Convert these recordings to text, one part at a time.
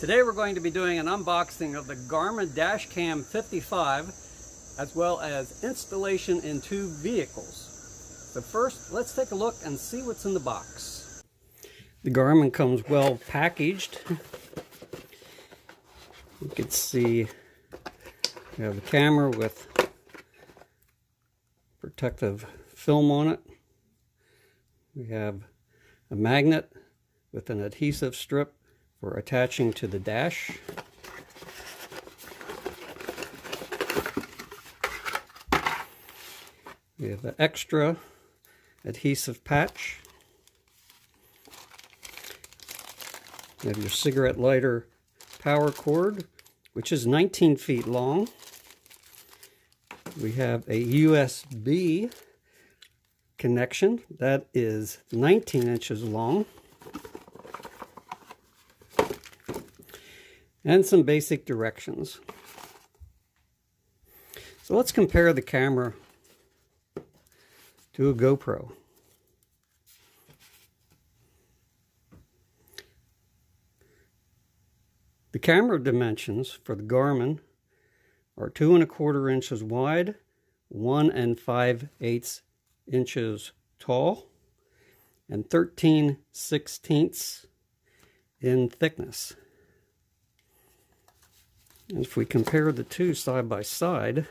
Today we're going to be doing an unboxing of the Garmin Dashcam 55 as well as installation in two vehicles. So first let's take a look and see what's in the box. The Garmin comes well packaged. You can see we have a camera with protective film on it. We have a magnet with an adhesive strip for attaching to the dash. We have an extra adhesive patch. You have your cigarette lighter power cord, which is 19 feet long. We have a USB connection that is 19 inches long. And some basic directions. So let's compare the camera to a GoPro. The camera dimensions for the Garmin are two and a quarter inches wide, one and five eighths inches tall, and 13 sixteenths in thickness. If we compare the two side by side,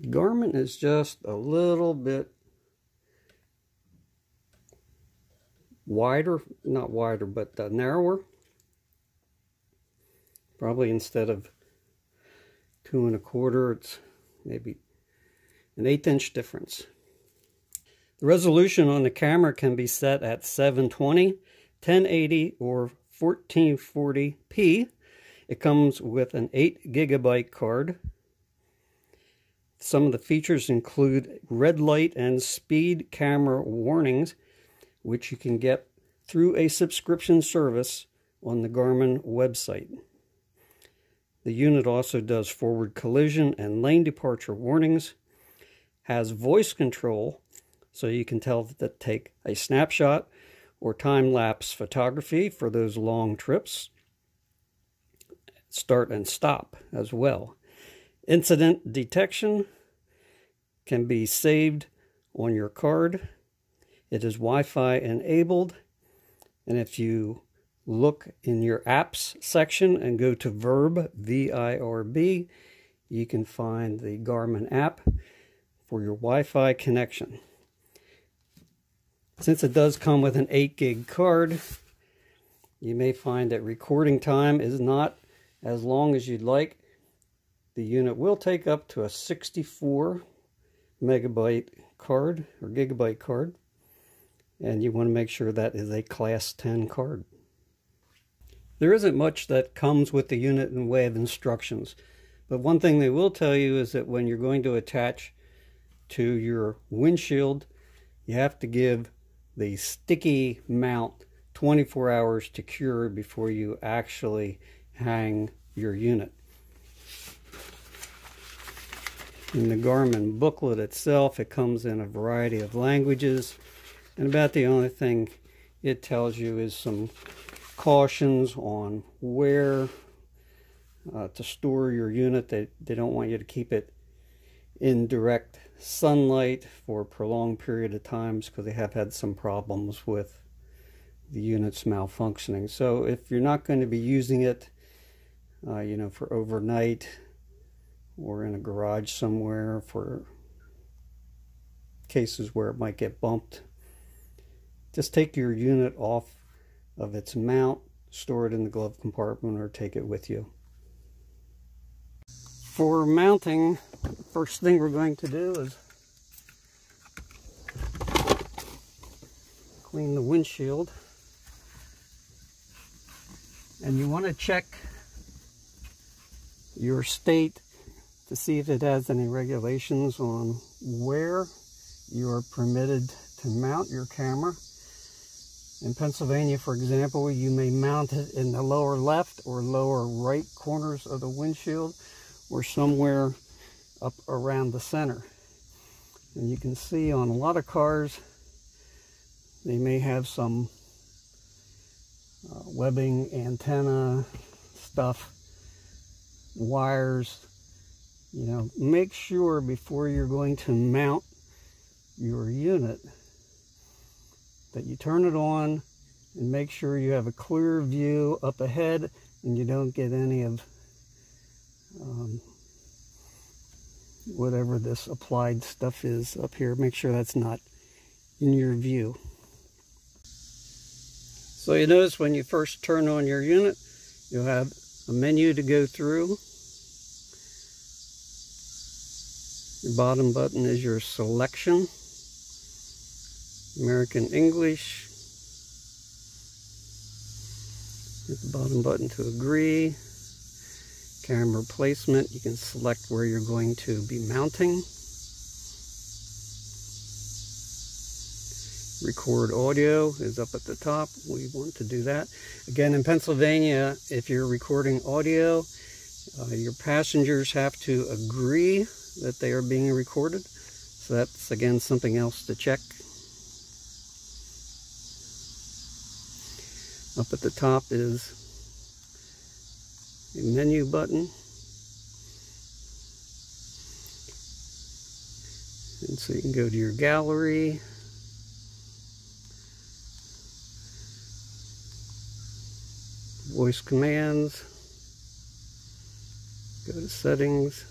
Garmin is just a little bit wider, not wider, but uh, narrower. Probably instead of two and a quarter, it's maybe an eighth inch difference. The resolution on the camera can be set at 720 1080 or 1440p. It comes with an 8 gigabyte card. Some of the features include red light and speed camera warnings, which you can get through a subscription service on the Garmin website. The unit also does forward collision and lane departure warnings, has voice control, so you can tell to take a snapshot or time-lapse photography for those long trips. Start and stop as well. Incident detection can be saved on your card. It is Wi-Fi enabled. And if you look in your apps section and go to VIRB, V-I-R-B, you can find the Garmin app for your Wi-Fi connection. Since it does come with an 8 gig card, you may find that recording time is not as long as you'd like. The unit will take up to a 64 megabyte card or gigabyte card and you want to make sure that is a class 10 card. There isn't much that comes with the unit in the way of instructions but one thing they will tell you is that when you're going to attach to your windshield you have to give the sticky mount 24 hours to cure before you actually hang your unit. In the Garmin booklet itself, it comes in a variety of languages, and about the only thing it tells you is some cautions on where uh, to store your unit. They, they don't want you to keep it in direct sunlight for a prolonged period of times because they have had some problems with the units malfunctioning. So if you're not going to be using it, uh, you know, for overnight or in a garage somewhere for cases where it might get bumped, just take your unit off of its mount, store it in the glove compartment, or take it with you. For mounting, first thing we're going to do is clean the windshield. And you want to check your state to see if it has any regulations on where you are permitted to mount your camera. In Pennsylvania, for example, you may mount it in the lower left or lower right corners of the windshield or somewhere up around the center. And you can see on a lot of cars, They may have some uh, webbing, antenna stuff, wires. You know, make sure before you're going to mount your unit that you turn it on and make sure you have a clear view up ahead and you don't get any of um, whatever this applied stuff is up here. Make sure that's not in your view. So you notice when you first turn on your unit, you'll have a menu to go through. Your bottom button is your selection. American English. Hit the bottom button to agree. Camera placement, you can select where you're going to be mounting. Record audio is up at the top. We want to do that. Again, in Pennsylvania, if you're recording audio, uh, your passengers have to agree that they are being recorded. So that's, again, something else to check. Up at the top is a menu button. And so you can go to your gallery. Voice commands. Go to settings.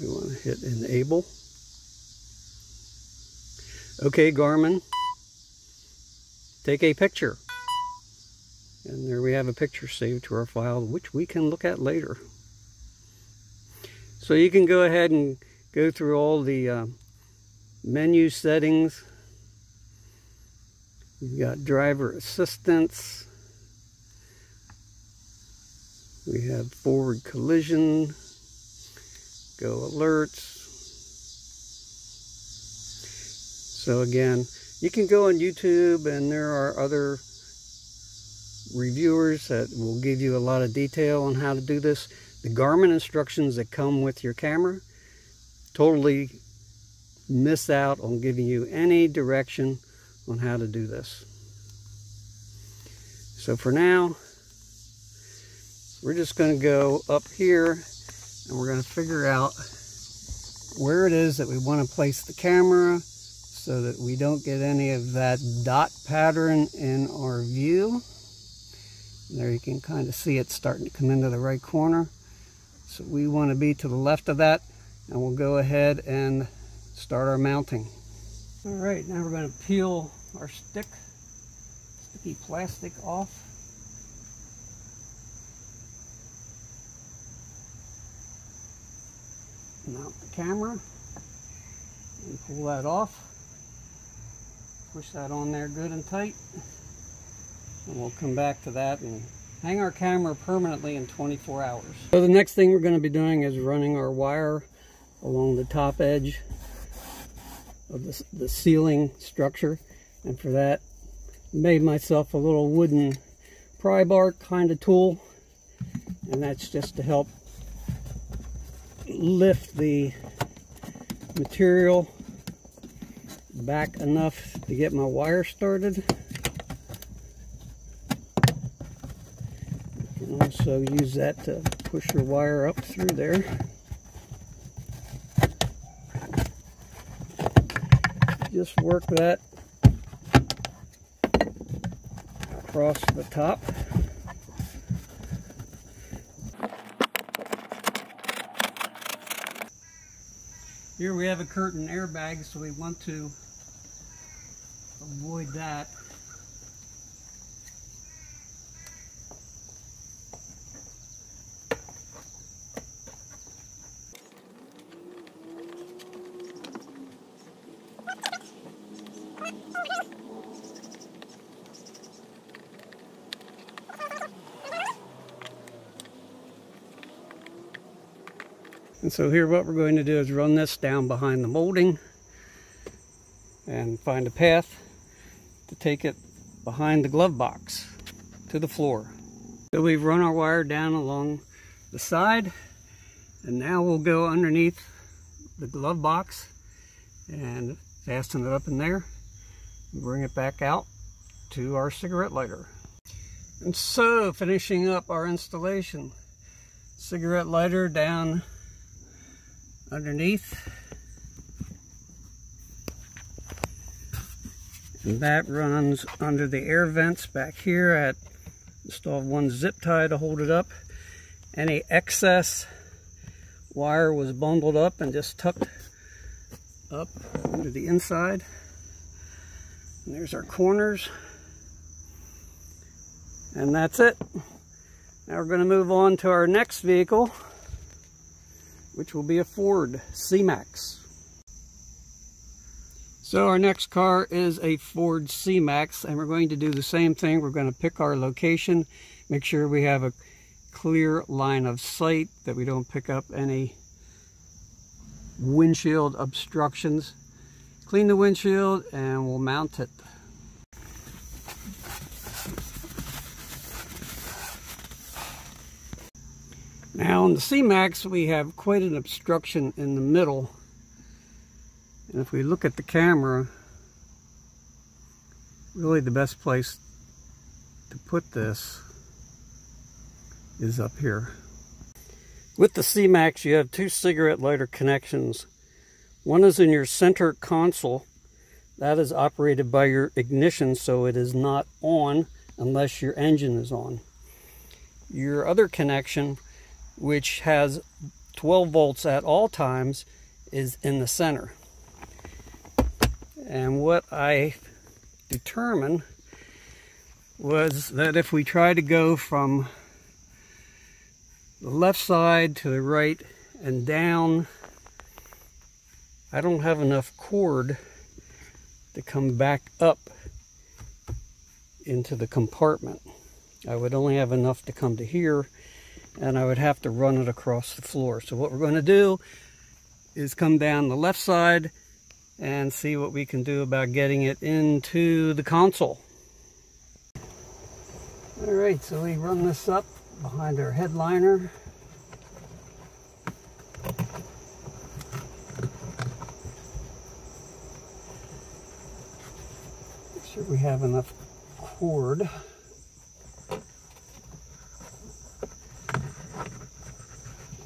We want to hit enable. Okay, Garmin, take a picture. And there we have a picture saved to our file, which we can look at later. So you can go ahead and go through all the uh, menu settings. You've got driver assistance. We have forward collision, go alerts, So again, you can go on YouTube and there are other reviewers that will give you a lot of detail on how to do this. The Garmin instructions that come with your camera totally miss out on giving you any direction on how to do this. So for now, we're just going to go up here and we're going to figure out where it is that we want to place the camera so that we don't get any of that dot pattern in our view. There you can kind of see it starting to come into the right corner. So we want to be to the left of that and we'll go ahead and start our mounting. All right, now we're going to peel our stick, sticky plastic off. Mount the camera and pull that off. Push that on there good and tight. And we'll come back to that and hang our camera permanently in 24 hours. So the next thing we're going to be doing is running our wire along the top edge of the, the ceiling structure. And for that, made myself a little wooden pry bar kind of tool. And that's just to help lift the material back enough to get my wire started. You can also use that to push your wire up through there. Just work that across the top. Here we have a curtain airbag, so we want to avoid that. And so here what we're going to do is run this down behind the molding and find a path take it behind the glove box to the floor. So we've run our wire down along the side and now we'll go underneath the glove box and fasten it up in there bring it back out to our cigarette lighter. And so finishing up our installation, cigarette lighter down underneath. And that runs under the air vents back here at installed one zip tie to hold it up. Any excess wire was bundled up and just tucked up under the inside. And there's our corners. And that's it. Now we're going to move on to our next vehicle, which will be a Ford C-Max. So our next car is a Ford C-Max, and we're going to do the same thing. We're going to pick our location, make sure we have a clear line of sight, that we don't pick up any windshield obstructions clean the windshield and we'll mount it. Now on the C-Max we have quite an obstruction in the middle and if we look at the camera really the best place to put this is up here. With the C-Max you have two cigarette lighter connections one is in your center console. That is operated by your ignition, so it is not on unless your engine is on. Your other connection, which has 12 volts at all times, is in the center. And what I determined was that if we try to go from the left side to the right and down I don't have enough cord to come back up into the compartment. I would only have enough to come to here and I would have to run it across the floor. So what we're going to do is come down the left side and see what we can do about getting it into the console. All right, so we run this up behind our headliner. Make sure we have enough cord.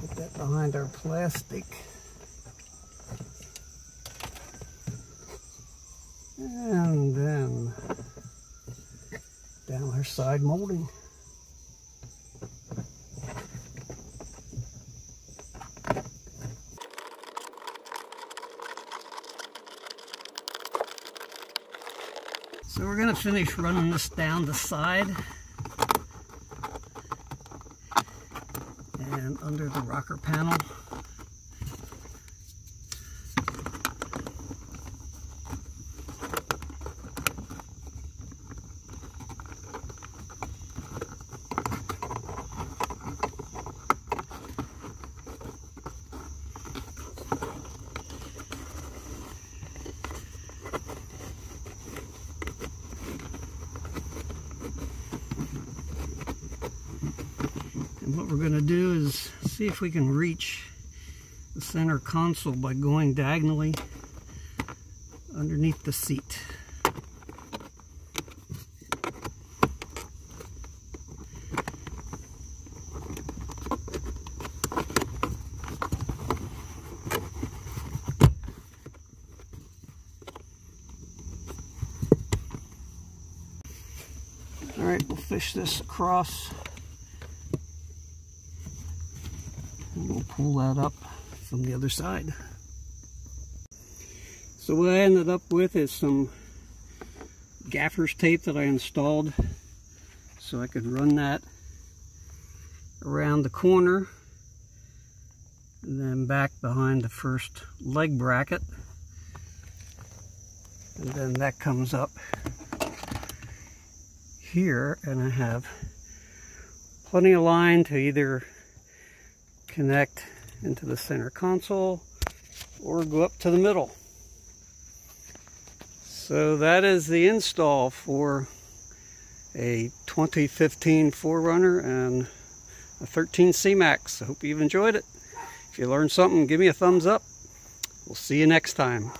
Put that behind our plastic. And then down our side molding. So we're going to finish running this down the side and under the rocker panel. And what we're going to do is see if we can reach the center console by going diagonally underneath the seat. All right, we'll fish this across we'll pull that up from the other side. So what I ended up with is some gaffer's tape that I installed so I could run that around the corner and then back behind the first leg bracket and then that comes up here and I have plenty of line to either connect into the center console or go up to the middle. So that is the install for a 2015 4Runner and a 13 C-Max. I hope you've enjoyed it. If you learned something, give me a thumbs up. We'll see you next time.